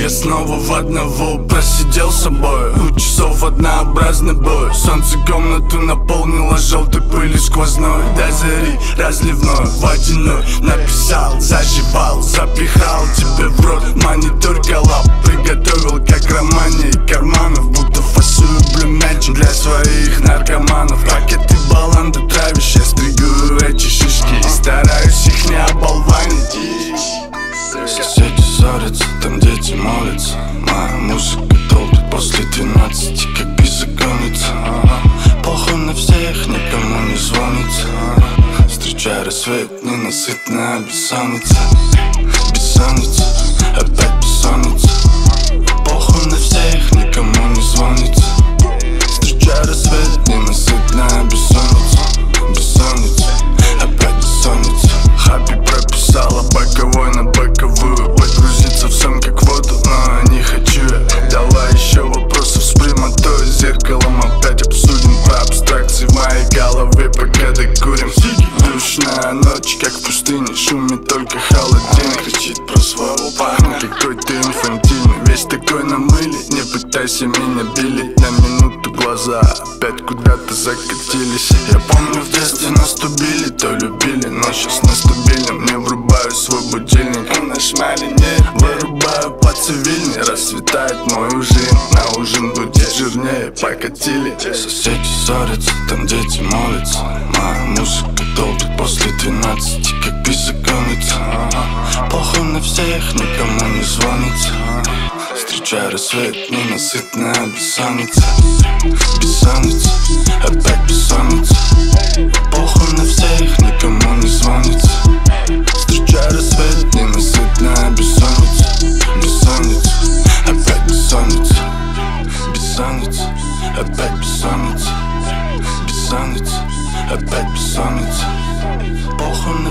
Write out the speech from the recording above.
Я снова в одного просидел с собой. У часов однообразный бой. Солнце комнату наполнило желтой пылью сквозной. До зари разливной, водяной Написал, заживал, запихал тебе в рот. Монитор коллап приготовил как романе карманов наркоманов Пакеты баланды травишь, я стригу эти шишки. И стараюсь их не оболванить. Соседи ссорятся, там дети молятся. Моя музыка долбит после двенадцати, как беззаконница. Похуй на всех, никому не звонится. Встречай рассвет, ненасытная бессонница. Бессонница, опять бессонница ночь, как в пустыне Шумит только холодильник Кричит про своего парня. Какой ты инфантильный Весь такой на мыле Не пытайся меня билить На минуту глаза. Опять куда-то закатились. Я помню в детстве нас то то любили Но сейчас настабильным не врубаю свой будильник. И на шмале не вырубаю по цивильной Расцветает мой ужин На ужин будет жирнее. Покатили. Соседи ссорятся, там дети молятся. Моя музыка после двенадцати, как беззаконница Похуй на всех, никому не звонится Встречай рассвет, ненасытная бессонница Бессонница, опять бессонница Похуй на всех, никому не звонится Встречай рассвет, ненасытная бессонница Бессонница, опять бессонница Бессонница, опять бессонница Бессонница, опять бессонница Похуй на